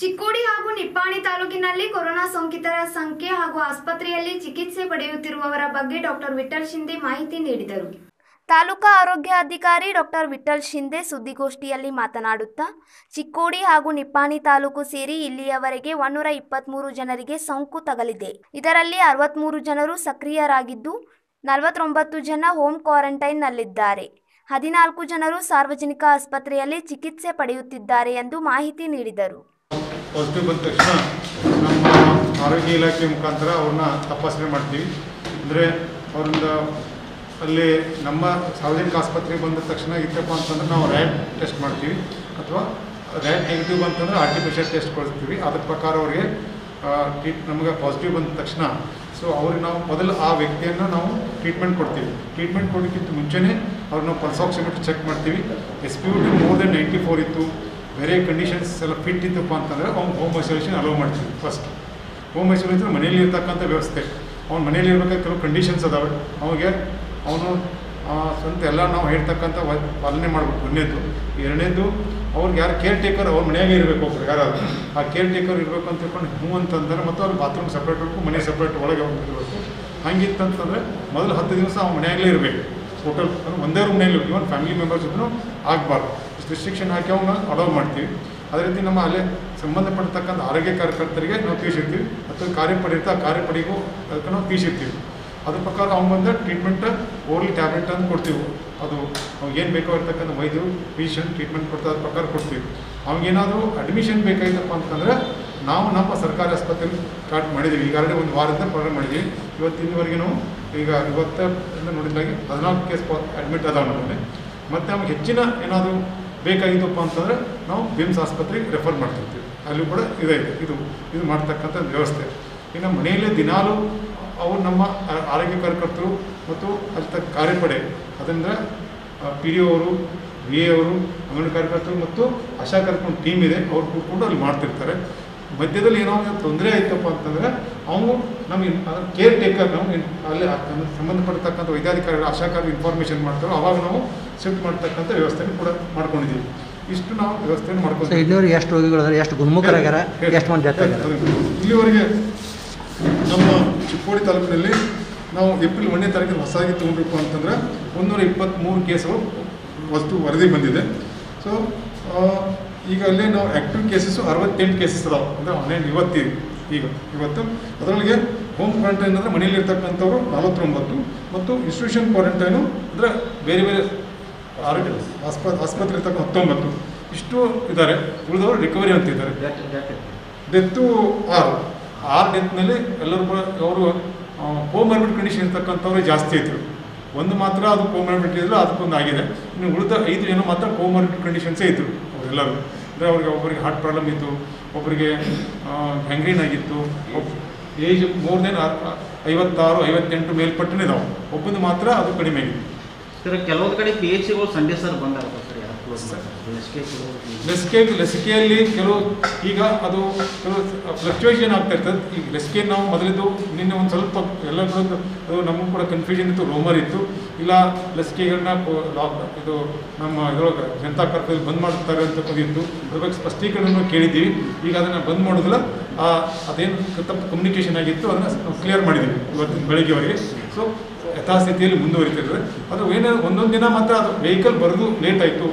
ಚಿಕ್ಕೋಡಿ ಹಾಗೂ ನಿಪ್ಪಾಣಿ ತಾಲೂಕಿನಲ್ಲಿ ಕೊರೋನಾ ಸೋಂಕಿತರ ಸಂಖ್ಯೆ ಹಾಗೂ ಆಸ್ಪತ್ರೆಯಲ್ಲಿ ಚಿಕಿತ್ಸೆ ಪಡೆಯುತ್ತಿರುವವರ ಬಗ್ಗೆ ಡಾಕ್ಟರ್ ವಿಠಲ್ ಶಿಂದೆ ಮಾಹಿತಿ ನೀಡಿದರು. ತಾಲೂಕಾ ಆರೋಗ್ಯ ಅಧಿಕಾರಿ ಡಾಕ್ಟರ್ ವಿಠಲ್ ಶಿಂದೆ ಸುದ್ದಿಗೋಷ್ಠಿಯಲ್ಲಿ ಮಾತನಾಡುತ್ತಾ, ಚಿಕ್ಕೋಡಿ ಹಾಗೂ ನಿಪ್ಪಾಣಿ ತಾಲೂಕು ಸೇರಿ ಇಲ್ಲಿಯವರೆಗೆ ಒನ್ನೂರ ಇಪ್ಪತ್ತ್ಮೂರು ಜನರಿಗೆ ಸೋಂಕು ತಗಲಿದೆ. ಇದರಲ್ಲಿ ಅರವತ್ತ್ಮೂರು ಜನರು ಸಕ್ರಿಯರಾಗಿದ್ದು, ನಲವತ್ತೊಂಬತ್ತು ಜನ ಹೋಮ್ ಕ್ವಾರಂಟೈನ್ನಲ್ಲಿದ್ದಾರೆ. ಹದಿನಾಲ್ಕು ಜನರು ಸಾರ್ವಜನಿಕ ಆಸ್ಪತ್ರೆಯಲ್ಲಿ ಚಿಕಿತ್ಸೆ ಪಡೆಯುತ್ತಿದ್ದಾರೆ ಎಂದು ಮಾಹಿತಿ ನೀಡಿದರು. ಪಾಸಿಟಿವ್ ಬಂದ ತಕ್ಷಣ ನಮ್ಮ ಆರೋಗ್ಯ ಇಲಾಖೆ ಮುಖಾಂತರ ಅವ್ರನ್ನ ತಪಾಸಣೆ ಮಾಡ್ತೀವಿ. ಅಂದರೆ ಅವರಿಂದ ಅಲ್ಲಿ ನಮ್ಮ ಸಾರ್ವಜನಿಕ ಆಸ್ಪತ್ರೆಗೆ ಬಂದ ತಕ್ಷಣ ಇತ್ತಪ್ಪ ಅಂತಂದ್ರೆ ನಾವು ರ್ಯಾಟ್ ಟೆಸ್ಟ್ ಮಾಡ್ತೀವಿ. ಅಥವಾ ರ್ಯಾಟ್ ನೆಗೆಟಿವ್ ಬಂತಂದ್ರೆ ಆರ್ಟಿಫಿಷಿಯಲ್ ಟೆಸ್ಟ್ ಕೊಡ್ತೀವಿ. ಅದ್ರ ಪ್ರಕಾರ ಅವರಿಗೆ ಟ್ರೀಟ್ ನಮಗೆ ಪಾಸಿಟಿವ್ ಬಂದ ತಕ್ಷಣ ಸೊ ಅವ್ರಿಗೆ ನಾವು ಮೊದಲು ಆ ವ್ಯಕ್ತಿಯನ್ನು ನಾವು ಟ್ರೀಟ್ಮೆಂಟ್ ಕೊಡ್ತೀವಿ. ಟ್ರೀಟ್ಮೆಂಟ್ ಕೊಡೋಕ್ಕಿಂತ ಮುಂಚೆನೇ ಅವ್ರನ್ನ ಪಲ್ಸ್ ಆಕ್ಸಿಮೀಟರ್ ಚೆಕ್ ಮಾಡ್ತೀವಿ. S P O more than ninety four ಇತ್ತು. ಬೇರೆ ಕಂಡೀಷನ್ಸ್ ಎಲ್ಲ ಫಿಟ್ ಇತ್ತಪ್ಪ ಅಂತಂದರೆ ಅವ್ನು ಹೋಮ್ ಐಸೋಲೇಷನ್ ಅಲೋ ಮಾಡ್ತೀವಿ ಫಸ್ಟ್ ಹೋಮ್ ಐಸೋಲೇಷನ್ ಮನೆಯಲ್ಲಿ ಇರ್ತಕ್ಕಂಥ ವ್ಯವಸ್ಥೆ. ಅವ್ನು ಮನೇಲಿ ಇರಬೇಕಾದ ಕೆಲವು ಕಂಡೀಷನ್ಸ್ ಅದಾವೆ. ಅವಾಗೆ ಅವನು ಸ್ವಂತ ಎಲ್ಲ ನಾವು ಹೇಳ್ತಕ್ಕಂಥ ಪಾಲನೆ ಮಾಡಬೇಕು. ಒಂದನೇದು ಎರಡನೇದು ಅವ್ರಿಗೆ ಯಾರು ಕೇರ್ ಟೇಕರ್ ಅವ್ರ ಮನೆಯಾಗೆ ಇರಬೇಕು ಒಬ್ರು, ಯಾರಾದ್ರು. ಆ ಕೇರ್ ಟೇಕರ್ ಇರಬೇಕು ಅಂತ ತಿಳ್ಕೊಂಡು ಹ್ಞೂ ಅಂತಂದರೆ ಮತ್ತು ಅವ್ರು ಬಾತ್ರೂಮ್ ಸಪ್ರೇಟ್ ಇರಬೇಕು, ಮನೆ ಸಪ್ರೇಟ್ ಒಳಗೆ ಇರಬೇಕು. ಹಂಗಿತ್ತಂತಂದರೆ ಮೊದಲು ಹತ್ತು ದಿವಸ ಅವ್ನ ಮನೆಯಾಗಲೇ ಇರಬೇಕು. ಹೋಟೆಲ್ ಒಂದೇ ರೂಮ್ನಲ್ಲಿ ಇವನ್ ಫ್ಯಾಮಿಲಿ ಮೆಂಬರ್ಸ್ ಇದ್ರು ಆಗಬಾರ್ದು. ರಿಸ್ಟ್ರಿಕ್ಷನ್ ಹಾಕಿ ಅವನ್ನ ಅಲೋ ಮಾಡ್ತೀವಿ. ಅದೇ ರೀತಿ ನಮ್ಮ ಅಲ್ಲೇ ಸಂಬಂಧಪಡ್ತಕ್ಕಂಥ ಆರೋಗ್ಯ ಕಾರ್ಯಕರ್ತರಿಗೆ ನಾವು ತಿಳಿಸಿರ್ತೀವಿ ಮತ್ತು ಕಾರ್ಯಪಡೆ ಇರ್ತಾ ಕಾರ್ಯಪಡೆಗೂ ಅದಕ್ಕೆ ನಾವು ತಿಳಿಸಿರ್ತೀವಿ ಅದ್ರ ಪ್ರಕಾರ ಅವ್ನು ಬಂದ ಟ್ರೀಟ್ಮೆಂಟ್ ಓರ್ಲಿ ಟ್ಯಾಬ್ಲೆಟ್ ಅಂತ ಕೊಡ್ತೀವಿ. ಅದು ಏನು ಬೇಕೋ ಇರ್ತಕ್ಕಂಥ ವೈದ್ಯರು ಪೇಷಂಟ್ ಟ್ರೀಟ್ಮೆಂಟ್ ಕೊಡ್ತಾ ಅದ್ರ ಪ್ರಕಾರ ಕೊಡ್ತೀವಿ. ಅವ್ನಿಗೇನಾದರೂ ಅಡ್ಮಿಷನ್ ಬೇಕಾಗಿತ್ತಪ್ಪ ಅಂತಂದರೆ ನಾವು ನಮ್ಮ ಸರ್ಕಾರಿ ಆಸ್ಪತ್ರೆಯಲ್ಲಿ ಸ್ಟಾರ್ಟ್ ಮಾಡಿದ್ದೀವಿ ಈಗಾಗಲೇ ಒಂದು ವಾರದಿಂದ ಪ್ರಾರಂಭ ಮಾಡಿದ್ದೀವಿ ನಾವು ಈಗ ಇವತ್ತು ನೋಡಿದಾಗೆ ಹದಿನಾಲ್ಕು ಕೇಸ್ ಅಡ್ಮಿಟ್ ಅದಾವೆ ನಮ್ಮಲ್ಲಿ ಮತ್ತು ನಮ್ಗೆ ಹೆಚ್ಚಿನ ಏನಾದರೂ ಬೇಕಾಗಿತ್ತಪ್ಪ ಅಂತಂದರೆ ನಾವು ಬಿಮ್ಸ್ ಆಸ್ಪತ್ರೆಗೆ ರೆಫರ್ ಮಾಡ್ತಿರ್ತೀವಿ. ಅಲ್ಲಿ ಕೂಡ ಇದೆ ಇದೆ. ಇದು ಮಾಡ್ತಕ್ಕಂಥ ವ್ಯವಸ್ಥೆ. ಇನ್ನು ಮನೆಯಲ್ಲೇ ದಿನಾಲೂ ಅವು ನಮ್ಮ ಆರೋಗ್ಯ ಕಾರ್ಯಕರ್ತರು ಮತ್ತು ಅಲ್ಲಿ ಕಾರ್ಯಪಡೆ, ಅದರಿಂದ ಪಿ ಡಿ ಅವರು ಬಿ ಎ ಅವರು, ಅಂಗನವಾಡಿ ಕಾರ್ಯಕರ್ತರು ಮತ್ತು ಆಶಾ ಕಾರ್ಯಕ್ರಮ ಟೀಮ್ ಇದೆ. ಅವ್ರು ಕೂಡ ಅಲ್ಲಿ ಮಾಡ್ತಿರ್ತಾರೆ. ಮಧ್ಯದಲ್ಲಿ ಏನೋ ತೊಂದರೆ ಆಯ್ತಪ್ಪ ಅಂತಂದರೆ ಅವನು ನಮಗೆ ಕೇರ್ ಟೇಕರ್ ನಾವು ಅಲ್ಲಿ ಸಂಬಂಧಪಟ್ಟತಕ್ಕಂಥ ವೈದ್ಯಾಧಿಕಾರಿಗಳು ಆಶಾ ಕಾರ್ಯ ಇನ್ಫಾರ್ಮೇಷನ್ ಮಾಡ್ತಾರೋ. ಅವಾಗ ನಾವು ಶಿಫ್ಟ್ ಮಾಡ್ತಕ್ಕಂಥ ವ್ಯವಸ್ಥೆನೂ ಕೂಡ ಮಾಡ್ಕೊಂಡಿದ್ದೀವಿ. ಇಷ್ಟು ನಾವು ವ್ಯವಸ್ಥೆಯನ್ನು ಮಾಡ್ಕೊಂಡು ಇಲ್ಲಿವರೆಗೆ ಎಷ್ಟು ರೋಗಿಗಳು ಎಷ್ಟು ಗುಣಮುಖರಾಗ್ಯಾರ ಎಷ್ಟು ಮಂದಿ ಇಲ್ಲಿವರೆಗೆ ನಮ್ಮ ಚಿಕ್ಕೋಡಿ ತಾಲೂಕಿನಲ್ಲಿ ನಾವು ಏಪ್ರಿಲ್ ಒಂದನೇ ತಾರೀಕಿನ ಹೊಸದಾಗಿ ತೊಗೊಂಡ್ರಪ್ಪ ಅಂತಂದ್ರೆ ಒಂದೂರ ಇಪ್ಪತ್ತ್ಮೂರು ಕೇಸು ವಸ್ತು ವರದಿ ಬಂದಿದೆ. ಸೊ ಈಗ ಅಲ್ಲೇ ನಾವು ಆ್ಯಕ್ಟಿವ್ ಕೇಸಸ್ಸು ಅರವತ್ತೆಂಟು ಕೇಸಸ್ ಅದಾವೆ. ಅಂದರೆ ಆನ್ಲೈನ್ ಇವತ್ತಿದೆ ಈಗ ಇವತ್ತು ಅದರೊಳಗೆ ಹೋಮ್ ಕ್ವಾರಂಟೈನ್ ಅಂದರೆ ಮನೆಯಲ್ಲಿ ಇರ್ತಕ್ಕಂಥವ್ರು ನಲವತ್ತೊಂಬತ್ತು ಮತ್ತು ಇನ್ಸ್ಟಿಟ್ಯೂಷನ್ ಕ್ವಾರಂಟೈನು ಅಂದರೆ ಬೇರೆ ಬೇರೆ ಆರೋಗ್ಯ ಆಸ್ಪ ಆಸ್ಪತ್ರೆ ಇರ್ತಕ್ಕ ಹತ್ತೊಂಬತ್ತು. ಇಷ್ಟು ಇದ್ದಾರೆ ಉಳಿದವರು ರಿಕವರಿ ಅಂತ ಇದ್ದಾರೆ ಡೆತ್ತು ಆರು. ಆರು ಡೆತ್ನಲ್ಲಿ ಎಲ್ಲರೂ ಕೂಡ ಅವರು ಕೋಮರ್ಬಿಡ್ ಕಂಡೀಷನ್ ಇರ್ತಕ್ಕಂಥವ್ರು ಜಾಸ್ತಿ ಇದ್ರು ಒಂದು ಮಾತ್ರ ಅದು ಕೋಮರ್ಬಿಡ್ ಇದ್ರು ಅದಕ್ಕೊಂದು ಆಗಿದೆ. ಇನ್ನು ಉಳಿದ ಐದು ಜನ ಮಾತ್ರ ಕೋಮರ್ಬಿಡ್ ಕಂಡೀಷನ್ಸೇ ಇದ್ರು. ಅವರೆಲ್ಲರೂ ಅಂದರೆ ಅವ್ರಿಗೆ ಒಬ್ಬರಿಗೆ ಹಾರ್ಟ್ ಪ್ರಾಬ್ಲಮ್ ಇತ್ತು ಒಬ್ಬರಿಗೆ ಹ್ಯಾಂಗ್ರೀನ್ ಆಗಿತ್ತು ಏಜ್ ಮೋರ್ ದೆನ್ ಐವತ್ತಾರು, ಐವತ್ತೆಂಟು ಮೇಲ್ಪಟ್ಟನೇ ಇದಾವೆ. ಒಬ್ಬಂದು ಮಾತ್ರ ಅದು ಕಡಿಮೆ ಆಗಿತ್ತು. ಸರ್, ಕೆಲವೊಂದು ಕಡೆ ಪಿ ಎಚ್ ಸಿಗಳು ಸಂಡೇ ಸರ್ ಬಂದಾಗ ಸರ್. ಕ್ಲೋಸ್ ಲಸಿಕೆ ಲಸಿಕೆ ಲಸಿಕೆಯಲ್ಲಿ ಕೆಲವು ಈಗ ಅದು ಕೆಲವು ಫ್ಲಕ್ಚುಯೇಷನ್ ಆಗ್ತಾ ಇರ್ತದೆ. ಈಗ ಲಸಿಕೆ ನಾವು ಮೊದಲಿದ್ದು ನಿನ್ನೆ ಒಂದು ಸ್ವಲ್ಪ ಎಲ್ಲ ಕೂಡ ಅದು ನಮಗೂ ಕೂಡ ಕನ್ಫ್ಯೂಷನ್ ಇತ್ತು ರೋಮರ್ ಇತ್ತು. ಇಲ್ಲ ಲಸಿಕೆಗಳನ್ನ ಇದು ನಮ್ಮ ಇದ್ರೊಳಗೆ ಜನತಾ ಕರ್ತವ್ಯ ಬಂದ್ ಮಾಡ್ತಾರೆ ಅಂತ ಬಂದಿತ್ತು ಅದ್ರ ಬಗ್ಗೆ ಸ್ಪಷ್ಟೀಕರಣವನ್ನು ಕೇಳಿದ್ದೀವಿ. ಈಗ ಅದನ್ನು ಬಂದ್ ಮಾಡೋದಿಲ್ಲ. ಅದೇನು ತಪ್ಪು ಕಮ್ಯುನಿಕೇಷನ್ ಆಗಿತ್ತು, ಅದನ್ನು ಕ್ಲಿಯರ್ ಮಾಡಿದ್ದೀವಿ ಇವತ್ತಿನ ಬೆಳಿಗ್ಗೆವರೆಗೆ. ಸೊ ಯಥಾಸ್ಥಿತಿಯಲ್ಲಿ ಮುಂದುವರಿತಿದ್ರೆ ಅದು ಏನೇ ಒಂದೊಂದು ದಿನ ಮಾತ್ರ ಅದು ವೆಹಿಕಲ್ ಬರೋದು ಲೇಟ್ ಆಯಿತು.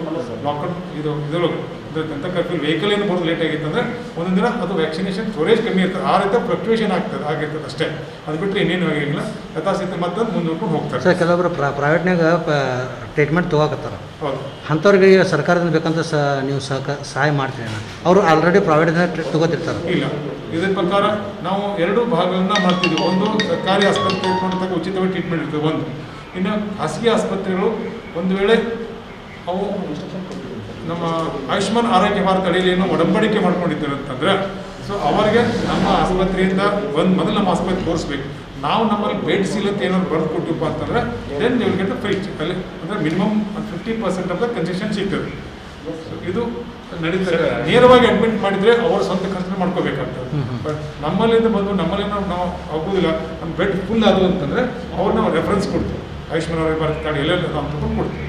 ಲಾಕ್ಡೌನ್ ಇದು, ಇದರೊಳಗೆ. ಜನತಾ ಕರ್ಫ್ಯೂ ವೆಹಿಕಲ್ ಏನು ಬರೋದು ಲೇಟ್ ಆಗಿತ್ತು ಅಂದರೆ ಒಂದೊಂದು ದಿನ ಅದು ವ್ಯಾಕ್ಸಿನೇಷನ್ ಸ್ಟೋರೇಜ್ ಕಮ್ಮಿ ಇರ್ತದೆ. ಆ ರೀತಿ ಫ್ಲಕ್ಚುಯೇಷನ್ ಆಗ್ತದೆ ಆಗಿರ್ತದೆ ಅಷ್ಟೇ. ಅದು ಬಿಟ್ಟರೆ ಇನ್ನೇನು ಆಗಿರಲಿಲ್ಲ ಯಥಾಸ್ಥಿತಿ ಮತ್ತೆ ಮುಂದುವರ್ಕೊಂಡು ಹೋಗ್ತಾರೆ. ಸರ್ ಕೆಲವೊಬ್ಬರು ಪ್ರೈವೇಟ್ನಾಗ ಟ್ರೀಟ್ಮೆಂಟ್ ತೊಗೋಕತ್ತಾರ. ಹೌದು. ಅಂಥವ್ರಿಗೆ ಸರ್ಕಾರದಿಂದ ಬೇಕಂತ ಸಹ ನೀವು ಸಹಕ ಸಹಾಯ ಮಾಡ್ತೀರಿ ಅವರು ಆಲ್ರೆಡಿ ಪ್ರೈವೇಟ್ನಾಗ ತೊಗೋತಿರ್ತಾರೆ. ಇಲ್ಲ. ಇದರ ಪ್ರಕಾರ ನಾವು ಎರಡು ಭಾಗಗಳನ್ನ ಮಾಡ್ತೀವಿ ಒಂದು ಸರ್ಕಾರಿ ಆಸ್ಪತ್ರೆ ಕೊಡ್ತಕ್ಕ ಉಚಿತವಾಗಿ ಟ್ರೀಟ್ಮೆಂಟ್ ಇರ್ತದೆ ಒಂದು. ಇನ್ನು ಖಾಸಗಿ ಆಸ್ಪತ್ರೆಗಳು ಒಂದು ವೇಳೆ ಅವು ನಮ್ಮ ಆಯುಷ್ಮಾನ್ ಆರೋಗ್ಯ ಭಾರತ ಅಡಿಯಲ್ಲಿ ಏನೋ ಒಡಂಬಡಿಕೆ ಮಾಡ್ಕೊಂಡಿದ್ದೇವೆ ಅಂತಂದ್ರೆ ಸೊ ಅವರಿಗೆ ನಮ್ಮ ಆಸ್ಪತ್ರೆಯಿಂದ ಬಂದು ಮೊದಲು ನಮ್ಮ ಆಸ್ಪತ್ರೆ ತೋರಿಸ್ಬೇಕು. ನಾವು ನಮ್ಮಲ್ಲಿ ಬೆಡ್ ಇಲ್ಲ ಅಂತ ಏನಾದ್ರು ಬರೆದು ಕೊಟ್ಟಿಪ್ಪ ಅಂತಂದ್ರೆ ದೆನ್ ನಿಮ್ಗೆ ಗೆಟ್ ಫ್ರೀ ಅಲ್ಲಿ ಅಂದರೆ minimum fifty percent of the concession ಸಿಗ್ತದೆ. ಇದು ನಡೀತಾರೆ ನೇರವಾಗಿ ಅಡ್ಮಿಟ್ ಮಾಡಿದ್ರೆ ಅವ್ರ ಸ್ವಂತ ಖರ್ಚು ಮಾಡ್ಕೋಬೇಕಾಗ್ತದೆ. ಬಟ್ ನಮ್ಮಲ್ಲಿಂದ ಬಂದು ನಮ್ಮಲ್ಲಿ ನಾವು ನಾವು ಆಗೋದಿಲ್ಲ ನಮ್ಮ ಬೆಡ್ ಫುಲ್ ಅದು ಅಂತಂದ್ರೆ ಅವ್ರು ನಾವು ರೆಫರೆನ್ಸ್ ಕೊಡ್ತೀವಿ. ಆಯುಷ್ಮಾನ್ ಆರೋಗ್ಯ ಭಾರತ್ ಕಾರ್ಡ್ ಎಲ್ಲೆಲ್ಲ ನಾವು ಕೊಡ್ತೀವಿ.